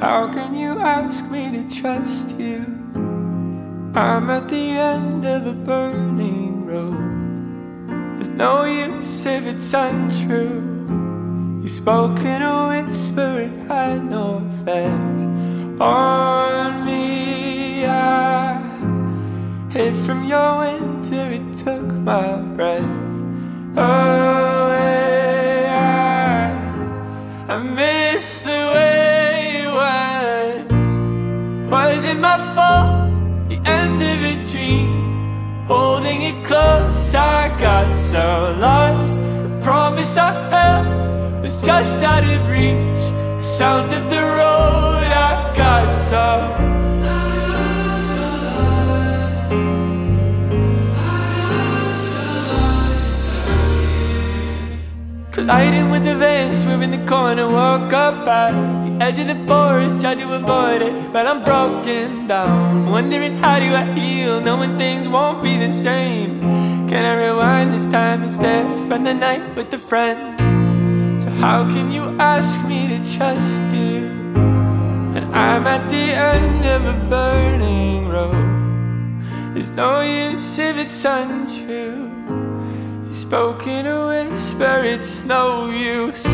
How can you ask me to trust you? I'm at the end of a burning road. There's no use if it's untrue. You spoke in a whisper, it had no effect on me. I hid from your winter, it took my breath away. Was. Was it my fault? The end of a dream. Holding it close, I got so lost. The promise I held was just out of reach. The sound of the road, I got so. Colliding with the vans, swerving the corner, woke up at the edge of the forest, tried to avoid it, but I'm broken down. Wondering how do I heal, knowing things won't be the same. Can I rewind this time instead? Spend the night with a friend. So how can you ask me to trust you? And I'm at the end of a burning road. There's no use if it's untrue. Spoke in a whisper, it's no use.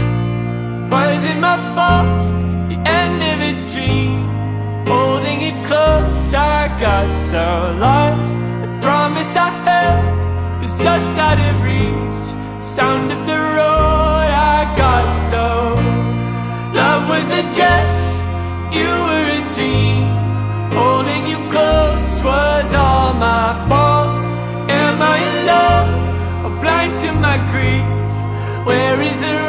Was it my fault? The end of a dream. Holding it close, I got so lost. The promise I held was just out of reach. The sound of the road, I got so. Love was a dress, you were a dream. Holding you close was all my fault. Am